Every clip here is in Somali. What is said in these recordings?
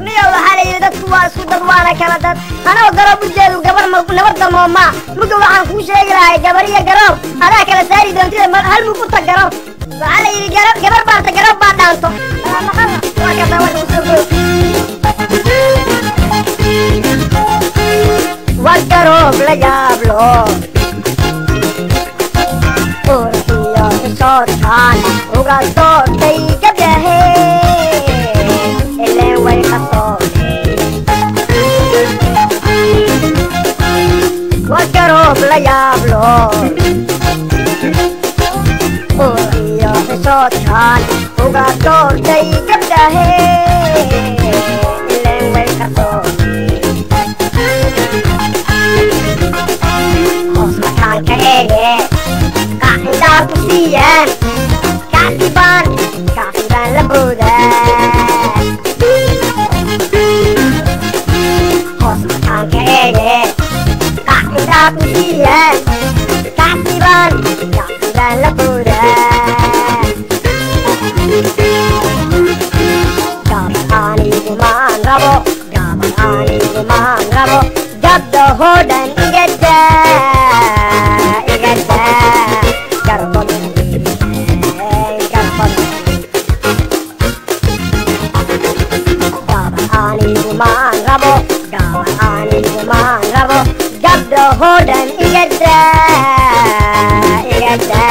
niyo waxaa la yidhi dadku waa isku dad waana kala dad. Anoo garoob ujeedu gabar ma nabadda moomaa muga waxaan kuu sheegi lahay gabar iyo garoob adaa kala saari doontida hal mug uta garoob waxaa la yidhi garab gabar baarta garoob baa dhaanto. Waa garoob la yaablo urxiyo isoodkaan uga diablo Podía esos chan jugador de Captain كافية كاسبان كاسبان لكورة جاباني جمان ربو جاباني جمان ربو جبد هودن إجتا إجتا جربون جربون جاباني جمان ربو جاباني Ho dan Iyadra Iyadra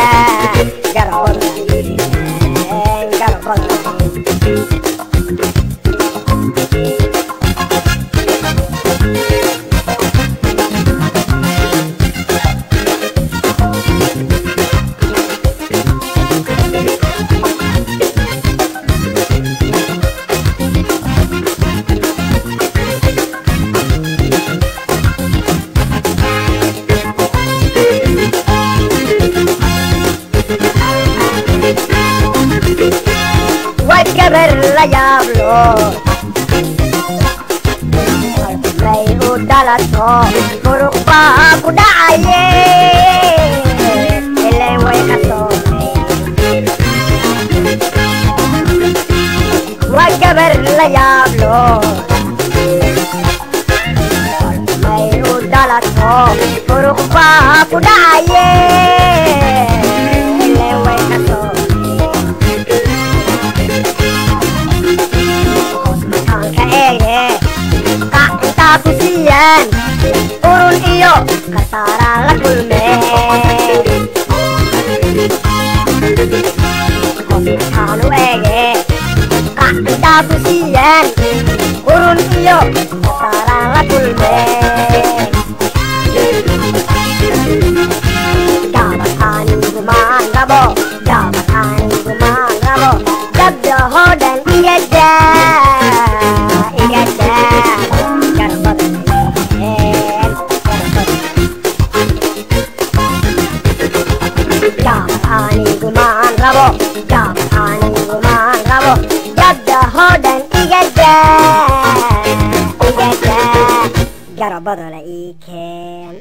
la yaablo may u dhalato muruq baa ku dhacaye ileen way ka soomay waa gabar la yaablo may u dhalato muruq baa ku dhacaye urun iyo khasaaraan la kulmeen hosmakaan u eege qacintaa ku siiyaan urun iyo khasaaraan la kulmeen gabar anigumaan rabo gabar anigumaan rabo gabdhahoo dhan iyo daa iga daa garbada la ii keen